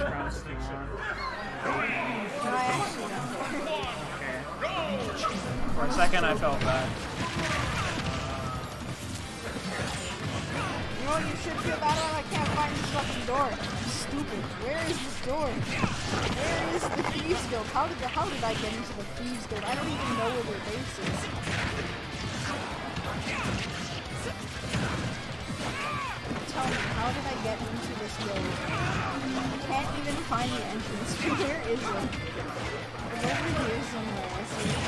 Fries if you want. Okay. For a second, I felt bad. You know what you should feel bad about? I can't find this fucking door. Stupid. Where is this door? Where is the Thieves Guild? How did the, how did I get into the Thieves Guild? I don't even know where their base is. Tell me, how did I get into this guild? Can't even find the entrance. Where is it? It's over here somewhere. It?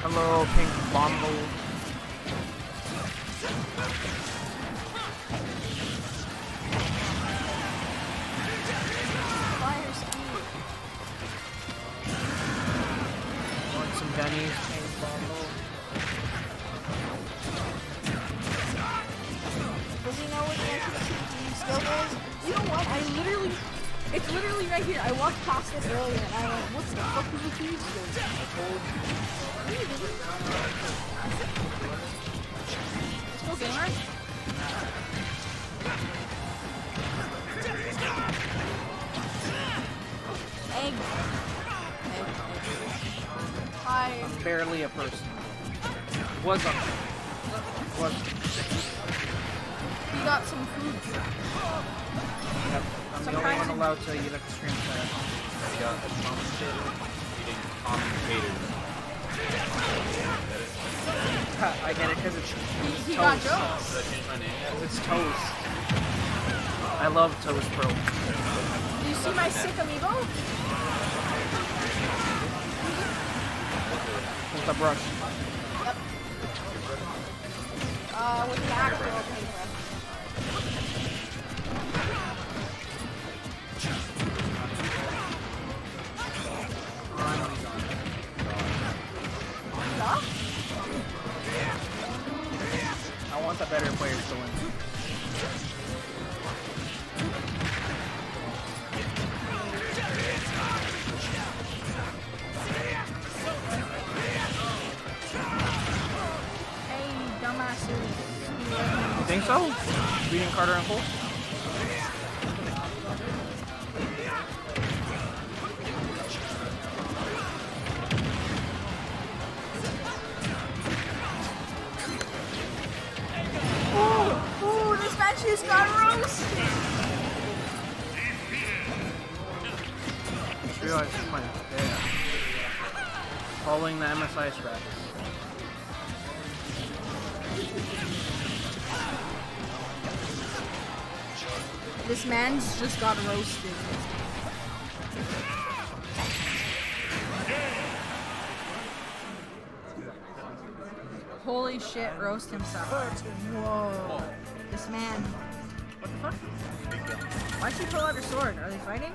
Hello, pink bumble. Want some Denny's, pink bumble. Does he know what the entrance to the Thieves Guild is? You know what? I literally, it's literally right here. I walked past this earlier and I went, what's the fuck is the Thieves Guild? Let's go, gamer. Egg. Egg. Hi. I'm barely a person. Was a was You got some food. yep. I'm the only one allowed to eat at the stream set. Yeah, commentator. Eating commentators. I get it because it's, He got toast. jokes. I change my name yet? 'Cause it's toast. I love toast, bro. Do you see my sick amiibo? With the brush. Yep. Uh, with the Beating Carter and Cole? Ooh, ooh, this match just got roasted. Just realized it's my yeah. Following the MSI straps. This man's just got roasted. Holy shit, roast himself. Whoa. This man. What the fuck? Why'd she pull out her sword? Are they fighting?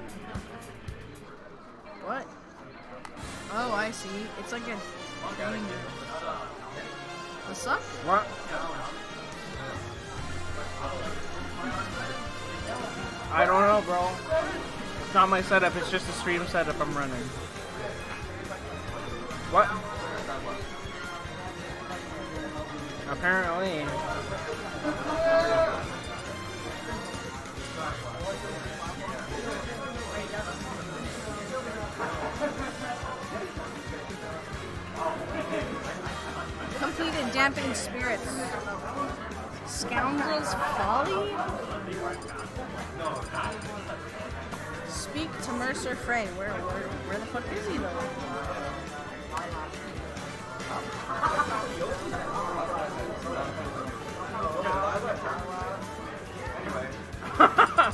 What? Oh, I see. It's like a. The suck? What? I don't know, bro. It's not my setup, it's just a stream setup I'm running. What? Apparently. Completed dampening spirits. Scoundrel's folly? Speak to Mercer Frey. Where, where, where the fuck is he though?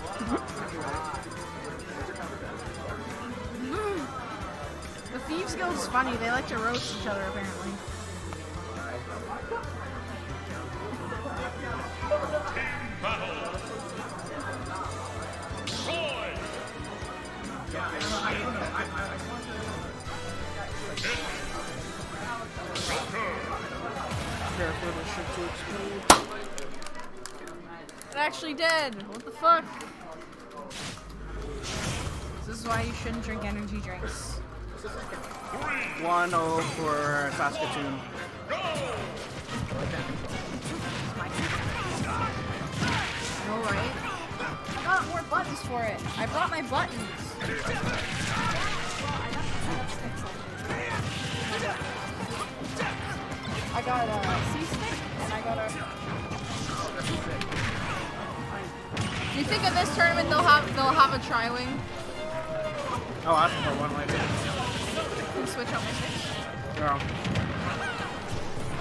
The Thieves is funny. They like to roast each other apparently. It actually did. What the fuck? This is why you shouldn't drink energy drinks. One oh for Saskatoon. I know. I got more buttons for it. I brought my buttons. I got a C stick and I got a. Do you think in this tournament they'll have they'll have a tri wing? Oh, I can put one like this. Can switch out my sticks? Yeah.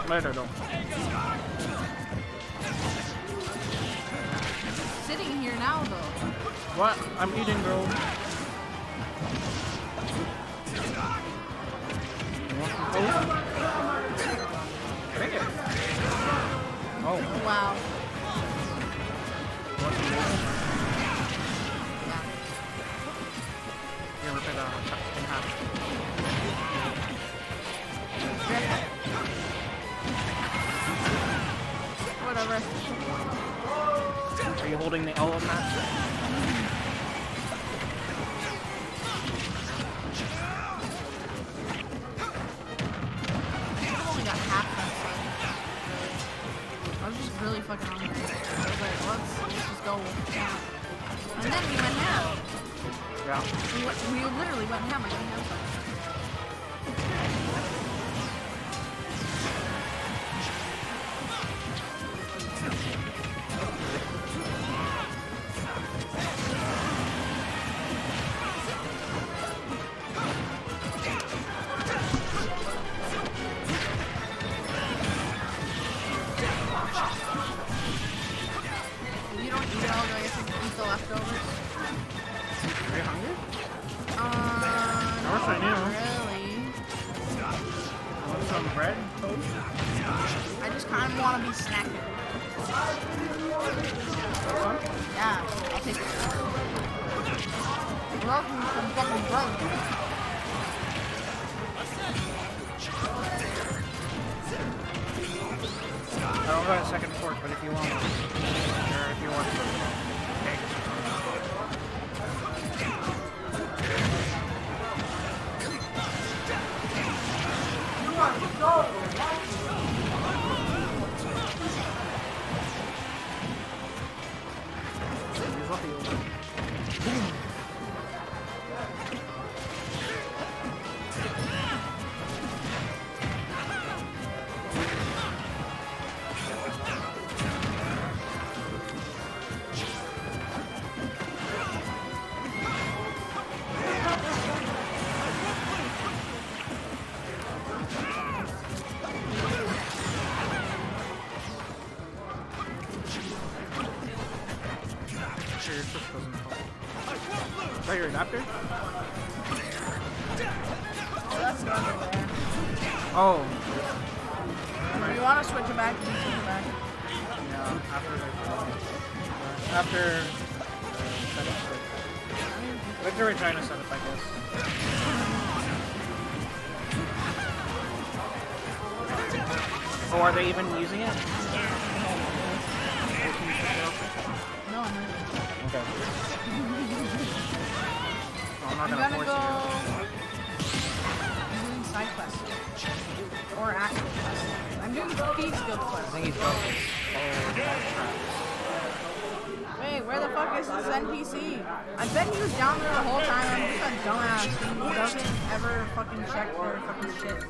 Later though. Sitting here now though. What? I'm eating, bro. You want some toast? Bring it. Oh, Wow. I was just really fucking hungry. I was like, let's, let's just go. And then we went ham. Yeah. We, went, we literally went ham. I got ham first. Some bread? Toast? I just kind of want to be snacking. Yeah, I'll take it. Fucking. I don't got a second fork, but if you want one. Or if you want. He's that your adapter? That's not there. Oh, If you want to switch it back, you switch it back. yeah. After the after uh, setup. switch. Like they're trying to set up, I guess. Oh, are they even using it? I'm gonna gonna go. I'm doing side quests. Or actual quests. I'm doing Thieves Guild I quests. think he's focused. Wait, where the fuck is this NPC? I bet he was down there the whole time. I'm just a dumbass who doesn't ever fucking check their fucking shit.